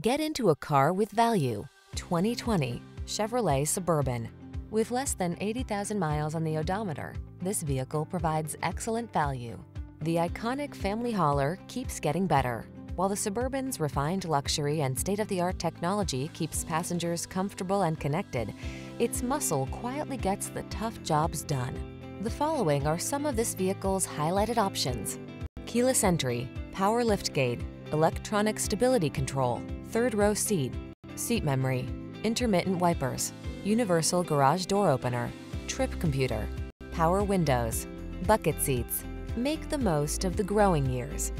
Get into a car with value. 2020 Chevrolet Suburban. With less than 80,000 miles on the odometer, this vehicle provides excellent value. The iconic family hauler keeps getting better, while the Suburban's refined luxury and state-of-the-art technology keeps passengers comfortable and connected. Its muscle quietly gets the tough jobs done. The following are some of this vehicle's highlighted options. Keyless entry, power liftgate, electronic stability control, third row seat, seat memory, intermittent wipers, universal garage door opener, trip computer, power windows, bucket seats. Make the most of the growing years